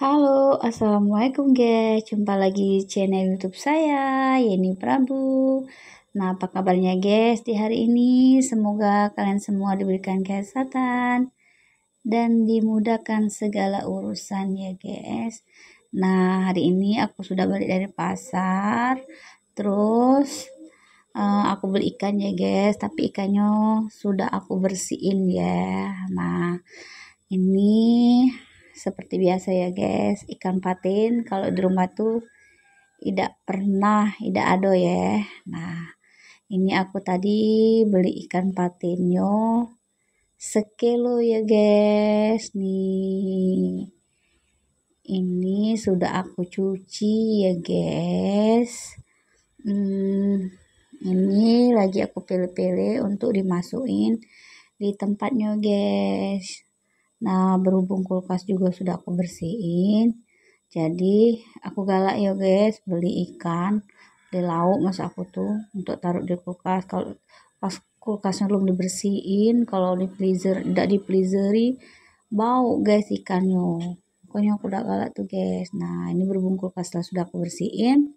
Halo, Assalamualaikum guys. Jumpa lagi channel YouTube saya, Yeni Prabu. Nah, apa kabarnya guys di hari ini? Semoga kalian semua diberikan kesehatan dan dimudahkan segala urusan ya guys. Nah, hari ini aku sudah balik dari pasar. Terus uh, aku beli ikan ya guys, tapi ikannya sudah aku bersihin ya. Nah, ini seperti biasa ya guys. Ikan patin kalau di rumah tuh tidak pernah tidak ada ya. Nah ini aku tadi beli ikan patinnya sekilo ya guys. Nih ini sudah aku cuci ya guys. Hmm, ini lagi aku pilih-pilih untuk dimasukin di tempatnya guys nah berhubung kulkas juga sudah aku bersihin jadi aku galak ya guys beli ikan beli lauk mas aku tuh untuk taruh di kulkas. Kalau pas kulkasnya belum dibersihin kalau di freezer tidak di freezeri bau guys ikannya. Pokoknya aku udah galak tuh guys. Nah ini berhubung kulkas sudah aku bersihin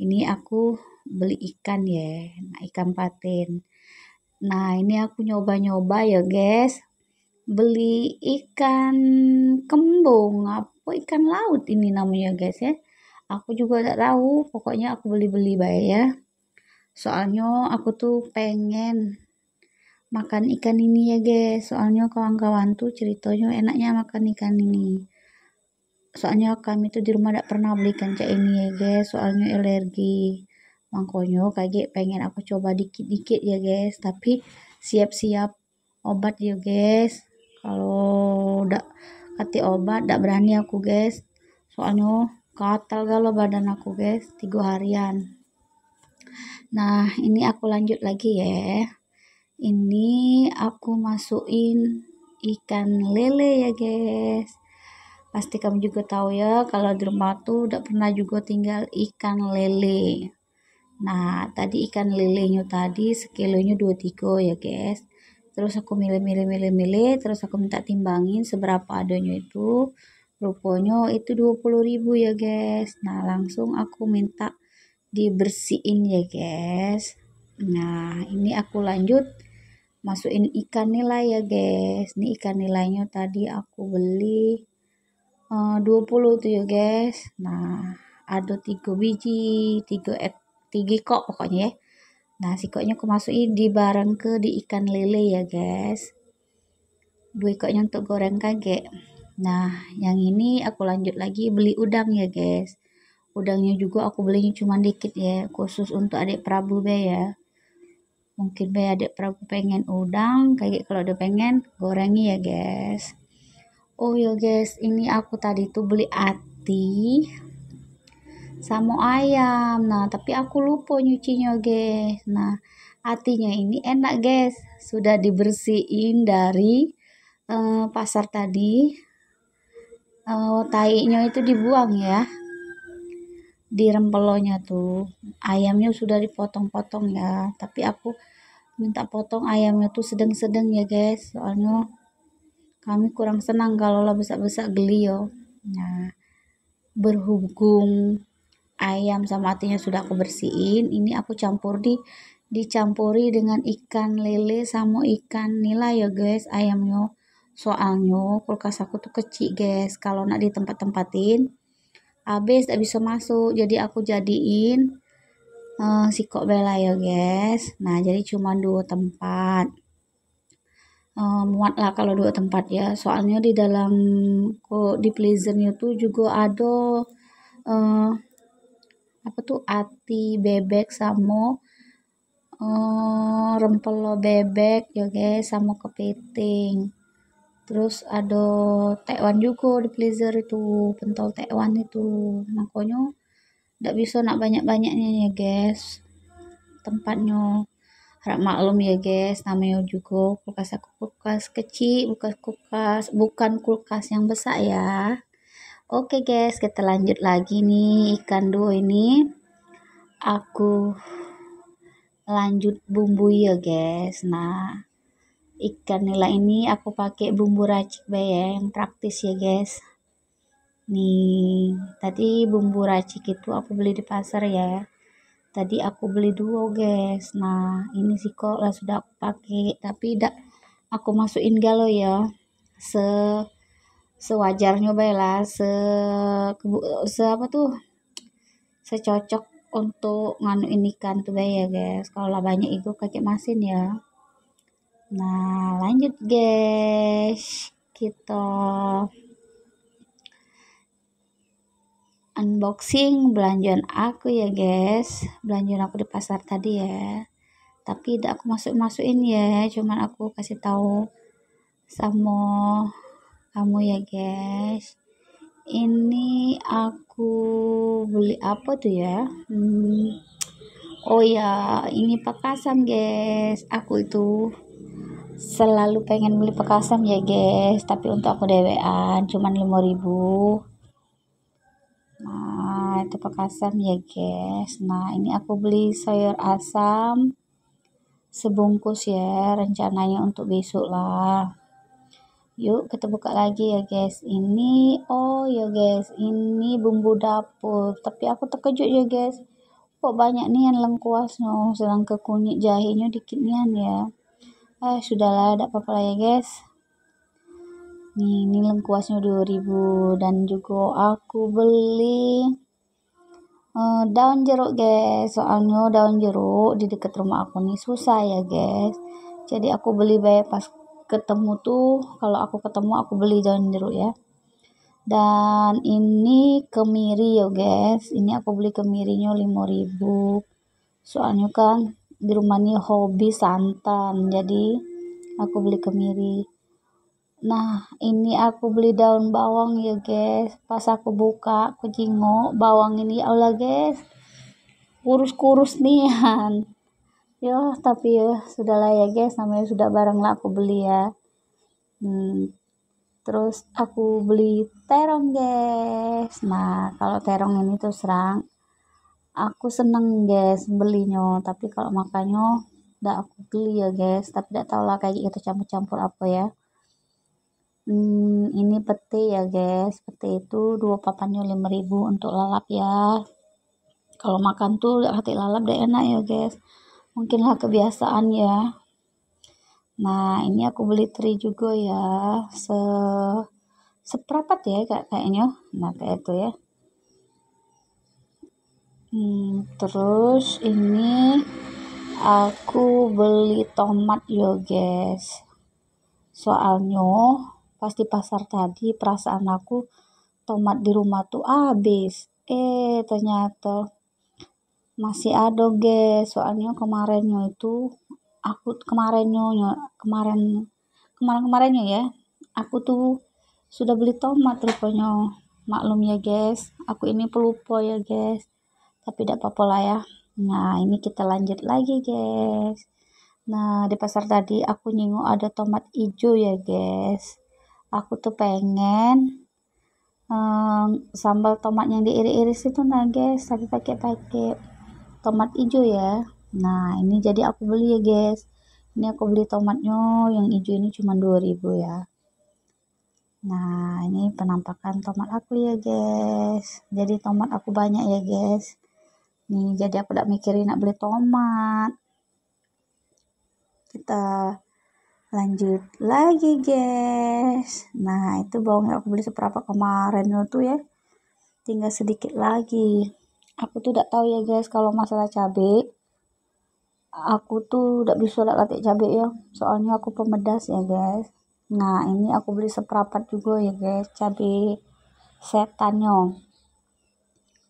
ini aku beli ikan ya. Nah ikan patin. Nah ini aku nyoba-nyoba ya guys beli ikan kembung apa ikan laut ini namanya guys ya. Aku juga tidak tahu pokoknya aku beli-beli baik ya. Soalnya aku tuh pengen makan ikan ini ya guys. Soalnya kawan-kawan tuh ceritanya enaknya makan ikan ini. Soalnya kami tuh di rumah tidak pernah beli ikan kayak ini ya guys. Soalnya alergi. Makanya kayak pengen aku coba dikit-dikit ya guys. Tapi siap-siap obat ya guys kalau udah kati obat tidak berani aku guys. Soalnya katal galau badan aku guys tiga harian. Nah ini aku lanjut lagi ya. Ini aku masukin ikan lele ya guys. Pasti kamu juga tahu ya kalau di rumah tuh udah pernah juga tinggal ikan lele. Nah tadi ikan lelenya tadi sekilonya 23 ya guys terus aku milih-milih-milih-milih terus aku minta timbangin seberapa adanya itu. Rupanya itu 20.000 ya guys. Nah langsung aku minta dibersihin ya guys. Nah ini aku lanjut masukin ikan nilai ya guys. Ini ikan nilainya tadi aku beli uh, 20 tuh ya guys. Nah ada tiga biji tiga eh, tiga kok pokoknya ya Nah, sikoknya aku masukin di barang ke di ikan lele ya guys. Dua ikotnya untuk goreng kage. Nah, yang ini aku lanjut lagi beli udang ya guys. Udangnya juga aku belinya cuma dikit ya, khusus untuk adik Prabu be ya. Mungkin be adik Prabu pengen udang, kayak kalau udah pengen gorengi ya guys. Oh ya guys, ini aku tadi tuh beli ati sama ayam. Nah tapi aku lupa nyucinya guys. Nah hatinya ini enak guys. Sudah dibersihin dari uh, pasar tadi. Uh, tainya itu dibuang ya. Di rempelonya tuh. Ayamnya sudah dipotong-potong ya. Tapi aku minta potong ayamnya tuh sedang-sedang ya guys. Soalnya kami kurang senang kalau lah besar-besar geli yo nah berhubung ayam sama hatinya sudah aku bersihin ini aku campur di dicampuri dengan ikan lele sama ikan nila ya guys ayamnya. Soalnya kulkas aku tuh kecil guys kalau nak di tempat-tempatin habis tak bisa masuk. Jadi aku jadiin uh, si kok bela ya guys. Nah jadi cuma dua tempat. Uh, muat lah kalau dua tempat ya. Soalnya di dalam kok di pleasernya tuh juga ada uh, apa tuh? Ati bebek sama uh, rempelo bebek ya guys sama kepiting. Terus ada tekwan juga di freezer itu pentol tekwan itu. Makanya tidak bisa nak banyak-banyaknya ya guys tempatnya. Harap maklum ya guys namanya juga kulkas aku kulkas kecil bukan kulkas bukan kulkas yang besar ya Oke guys, kita lanjut lagi nih ikan dua ini. Aku lanjut bumbu ya guys. Nah, ikan nila ini aku pakai bumbu racik ya, yang praktis ya guys. nih tadi bumbu racik itu aku beli di pasar ya tadi aku beli dua guys nah ini sih kok lah sudah aku pakai tapi tidak aku masukin galau ya se sewajarnya baiklah se se apa tuh? Secocok untuk nganu ini kan tuh ya guys. Kalau banyak itu kakek masin ya. Nah lanjut guys. Kita unboxing belanjaan aku ya guys. Belanjaan aku di pasar tadi ya. Tapi tidak aku masuk masukin ya. Cuman aku kasih tahu sama kamu ya guys. Ini aku beli apa tuh ya? Hmm, oh ya ini pekasam guys. Aku itu selalu pengen beli pekasam ya guys. Tapi untuk aku dewean cuman 5000 nah itu asam ya guys. Nah ini aku beli sayur asam sebungkus ya rencananya untuk besok lah yuk kita buka lagi ya guys. Ini oh ya guys ini bumbu dapur. Tapi aku terkejut ya guys. Kok banyak nih yang lengkuasnya sedang ke kunyit jahenya dikit nian ya. Eh sudahlah tidak apa-apa ya guys. Nih ini lengkuasnya 2000 dan juga aku beli uh, daun jeruk guys. Soalnya daun jeruk di dekat rumah aku nih susah ya guys. Jadi aku beli baik pas ketemu tuh kalau aku ketemu aku beli daun jeruk ya dan ini kemiri ya guys ini aku beli kemirinya 5000 soalnya kan di rumah ini hobi santan jadi aku beli kemiri Nah, ini aku beli daun bawang ya guys. Pas aku buka, aku jingok bawang ini Allah guys. Kurus-kurus nian. Ya, tapi ya sudahlah ya guys, namanya sudah barang lah aku beli ya. Hmm. Terus aku beli terong guys. Nah, kalau terong ini tuh serang aku seneng guys belinya, tapi kalau makannya udah aku beli ya guys, tapi tidak tahu lah kayak gitu campur-campur apa ya. Hmm, ini pete ya guys, pete itu dua papannya 5000 untuk lalap ya. Kalau makan tuh hati lalap deh enak ya guys. Mungkinlah kebiasaan ya. Nah, ini aku beli teri juga ya. Se seperapat ya kayaknya. Nah, kayak itu ya. Hmm, terus ini aku beli tomat ya guys. Soalnya pas di pasar tadi perasaan aku tomat di rumah tuh habis eh ternyata masih ada guys soalnya kemarinnya itu aku kemarinnya kemarin kemarin kemarinnya ya aku tuh sudah beli tomat rupanya. Maklum ya guys aku ini pelupa ya guys tapi tidak apa-apa lah ya. Nah ini kita lanjut lagi guys nah di pasar tadi aku nyinggung ada tomat hijau ya guys aku tuh pengen um, sambal tomat yang diiris-iris itu nah guys tapi pakai pakai tomat hijau ya. Nah ini jadi aku beli ya guys. Ini aku beli tomatnya yang hijau ini cuma 2000 ya. Nah ini penampakan tomat aku ya guys. Jadi tomat aku banyak ya guys. Nih jadi aku tidak mikirin nak beli tomat. Kita lanjut lagi guys. Nah itu bawang yang aku beli seberapa kemarin itu ya. Tinggal sedikit lagi aku tuh tidak tahu ya guys kalau masalah cabai aku tuh tidak bisa latih cabai ya. Soalnya aku pemedas ya guys. Nah ini aku beli seperapat juga ya guys. Cabai setannya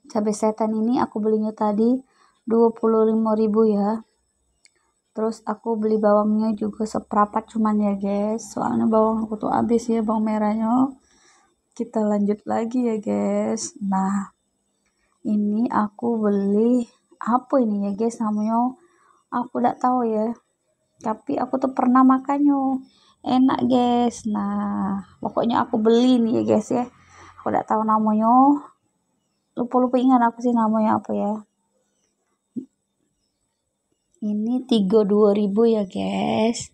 cabai setan ini aku belinya tadi 25.000 ya. Terus aku beli bawangnya juga seperapat cuman ya guys. Soalnya bawang aku tuh habis ya bawang merahnya. Kita lanjut lagi ya guys. Nah ini aku beli apa ini ya guys namanya? Aku tidak tahu ya. Tapi aku tuh pernah makannya enak guys. Nah pokoknya aku beli nih ya guys ya. Aku tidak tahu namanya. Lupa-lupa ingat aku sih namanya apa ya. Ini 32.000 ya guys.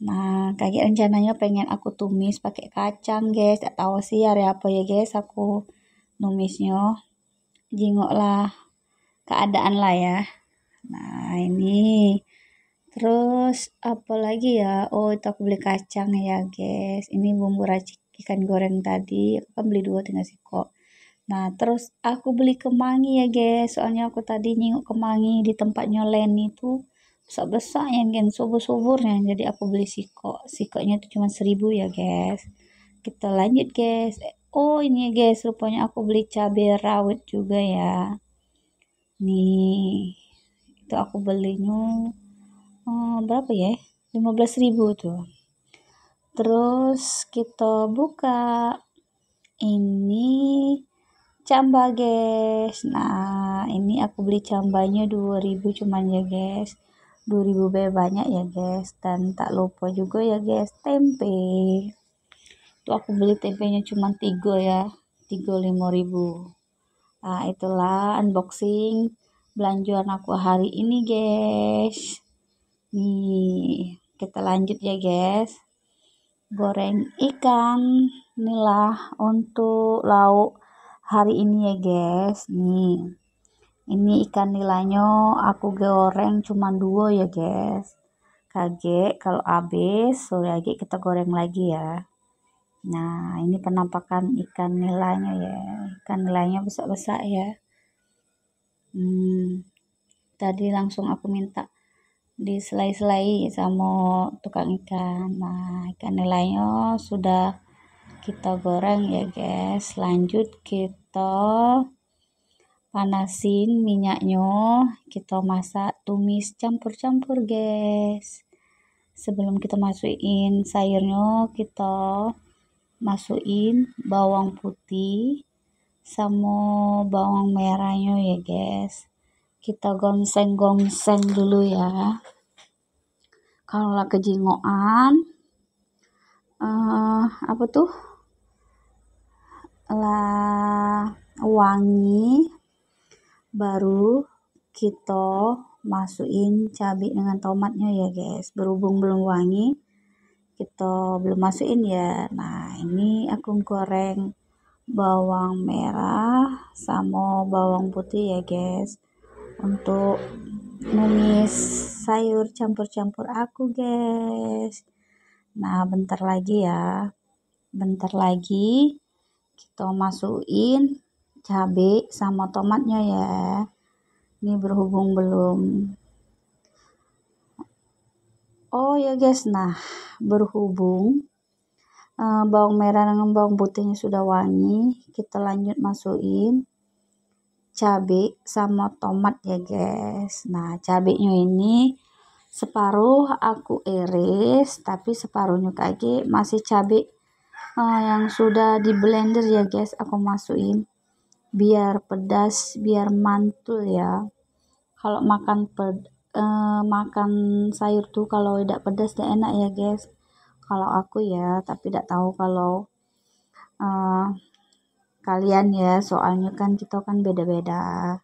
Nah kayak rencananya pengen aku tumis pakai kacang guys. Tak tahu sih hari apa ya guys aku numisnya jingoklah keadaan lah ya nah ini terus apa lagi ya oh itu aku beli kacang ya guys ini bumbu racik ikan goreng tadi aku kan beli dua tinggal kok Nah, terus aku beli kemangi ya guys. Soalnya aku tadi nyinguk kemangi di tempatnya Leni tuh besar-besar yang gen subur-suburnya. Jadi aku beli siko. Sikonya itu cuma seribu ya guys. Kita lanjut guys. Oh ini ya guys, rupanya aku beli cabai rawit juga ya. Nih, itu aku belinya oh, berapa ya? 15 ribu tuh. Terus kita buka ini camba guys nah ini aku beli cambanya 2000 cuman ya guys 2000 be banyak ya guys dan tak lupa juga ya guys tempe itu aku beli tempenya cuma 3 ya 35000 nah itulah unboxing belanjaan aku hari ini guys. Nih kita lanjut ya guys. Goreng ikan inilah untuk lauk hari ini ya guys. Nih ini ikan nilainya aku goreng cuma dua ya guys. Kaget kalau habis sore lagi kita goreng lagi ya nah ini penampakan ikan nilainya ya. Ikan nilainya besar-besar ya. Hmm, tadi langsung aku minta diselai-selai sama tukang ikan. Nah ikan nilainya sudah kita goreng ya guys. Lanjut kita panasin minyaknya. Kita masak tumis campur-campur guys. Sebelum kita masukin sayurnya kita masukin bawang putih sama bawang merahnya ya guys. Kita gonseng-gonseng dulu ya. Kalau lah kejingoan uh, apa tuh? Lah wangi baru kita masukin cabai dengan tomatnya ya guys. Berhubung belum wangi kita belum masukin ya. Nah ini aku goreng bawang merah sama bawang putih ya guys. Untuk numis sayur campur-campur aku guys. Nah bentar lagi ya. Bentar lagi kita masukin cabai sama tomatnya ya. Ini berhubung belum oh ya guys. Nah berhubung uh, bawang merah dengan bawang putihnya sudah wangi kita lanjut masukin cabai sama tomat ya guys. Nah cabenya ini separuh aku iris tapi separuhnya kaki masih cabai uh, yang sudah di blender ya guys. Aku masukin biar pedas biar mantul ya. Kalau makan ped uh, makan sayur tuh kalau tidak pedas tidak enak ya guys. Kalau aku ya tapi tidak tahu kalau uh, kalian ya. Soalnya kan kita kan beda-beda.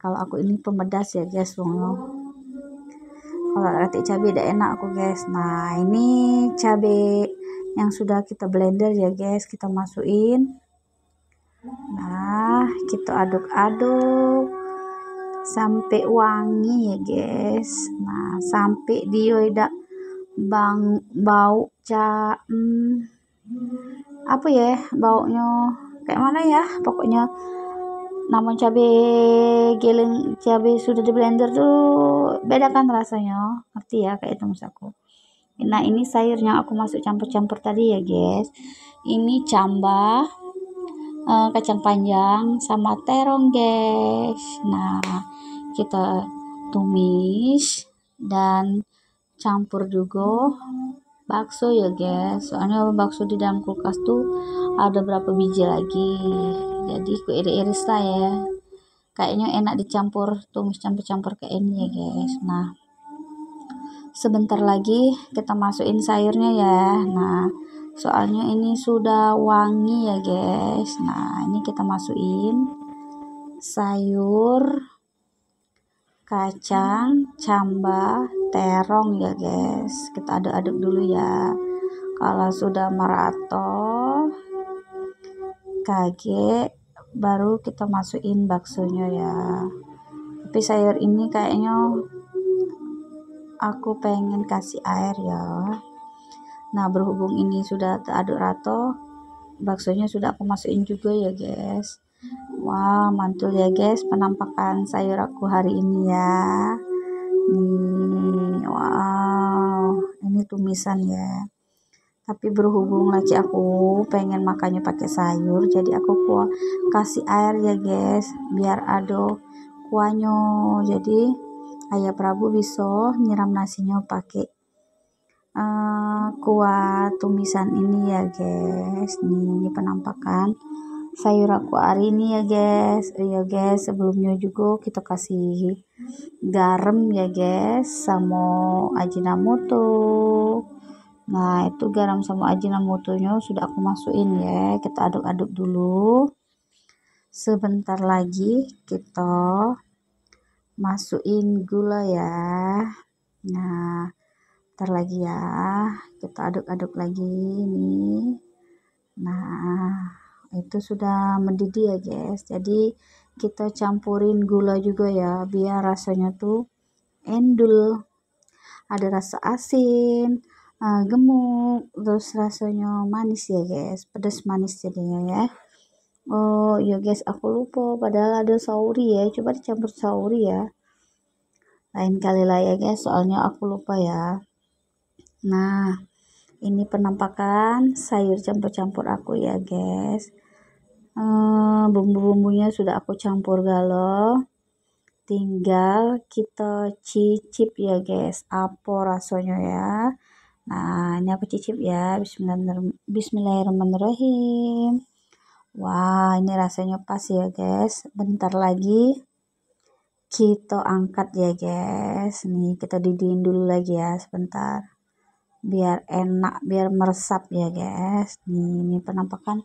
Kalau aku ini pemedas ya guys kalau rati cabai tidak enak aku guys. Nah ini cabai yang sudah kita blender ya guys. Kita masukin. Nah kita aduk-aduk sampai wangi ya guys. Nah sampai dia tidak bang bau ca hmm, apa ya baunya kayak mana ya pokoknya. Namun cabai geleng cabai sudah di blender tuh beda kan rasanya. Ngerti ya kayak itu maksudku nah ini sayurnya aku masuk campur-campur tadi ya guys. Ini camba uh, kacang panjang sama terong guys. Nah kita tumis dan campur juga. Bakso ya guys. Soalnya bakso di dalam kulkas tuh ada berapa biji lagi. Jadi aku iris-iris lah ya. Kayaknya enak dicampur tumis campur-campur kayak ini ya guys. Nah sebentar lagi kita masukin sayurnya ya. Nah soalnya ini sudah wangi ya guys. Nah ini kita masukin sayur kacang camba terong ya guys. Kita aduk-aduk dulu ya. Kalau sudah merata kaget baru kita masukin baksonya ya. Tapi sayur ini kayaknya aku pengen kasih air ya. Nah berhubung ini sudah teraduk rata baksonya sudah aku masukin juga ya guys Wah, mantul ya guys penampakan sayur aku hari ini ya. Nih, wow, ini tumisan ya. Tapi berhubung lagi aku pengen makannya pakai sayur, jadi aku kuah kasih air ya guys, biar ada kuahnya. Jadi ayah Prabu bisa nyiram nasinya pakai uh, kuah tumisan ini ya guys. Nih, ini penampakan sayur aku hari ini ya guys. Ya guys sebelumnya juga kita kasih garam ya guys sama ajinomoto. Nah itu garam sama ajinomotonya sudah aku masukin ya. Kita aduk-aduk dulu. Sebentar lagi kita masukin gula ya. Nah ntar lagi ya. Kita aduk-aduk lagi nih nah itu sudah mendidih ya guys. Jadi kita campurin gula juga ya biar rasanya tuh endul. Ada rasa asin uh, gemuk terus rasanya manis ya guys. Pedas manis jadinya ya. Oh ya guys aku lupa. Padahal ada sauri ya. Coba dicampur sauri ya. Lain kali lah ya guys. Soalnya aku lupa ya. Nah ini penampakan sayur campur-campur aku ya guys. Uh, bumbu-bumbunya sudah aku campur galau. Tinggal kita cicip ya guys. Apa rasanya ya? Nah ini aku cicip ya. Bismillahirrahmanirrahim. Wah ini rasanya pas ya guys. Bentar lagi kita angkat ya guys. Nih kita didiin dulu lagi ya sebentar biar enak biar meresap ya guys. Nih ini penampakan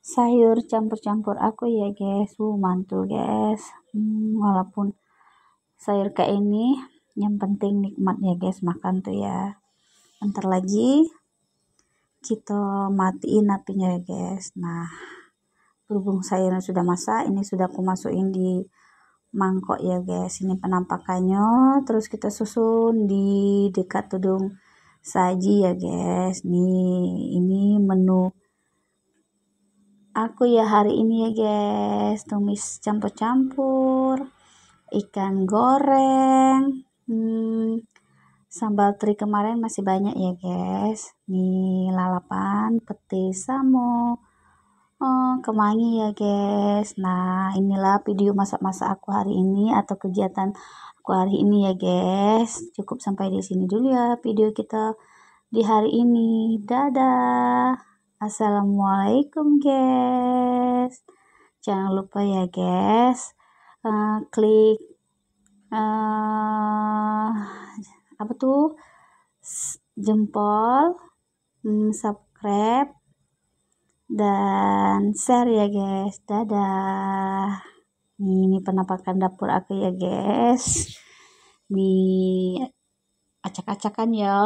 sayur campur-campur aku ya guys. Uh mantul guys. Hmm, walaupun sayur kayak ini yang penting nikmat ya guys makan tuh ya. Bentar lagi kita matiin apinya ya guys. Nah berhubung sayurnya sudah masak ini sudah aku masukin di mangkok ya guys. Ini penampakannya terus kita susun di dekat tudung saji ya guys. Nih ini menu aku ya hari ini ya guys. Tumis campur-campur ikan goreng hmm, sambal teri kemarin masih banyak ya guys. Nih lalapan petis samo oh, kemangi ya guys. Nah inilah video masak-masak aku hari ini atau kegiatan aku hari ini ya guys. Cukup sampai di sini dulu ya video kita di hari ini. Dadah. Assalamualaikum guys. Jangan lupa ya guys uh, klik uh, apa tuh? Jempol hmm, subscribe dan share ya guys. Dadah ini penampakan dapur aku ya guys. Nih acak-acakan ya.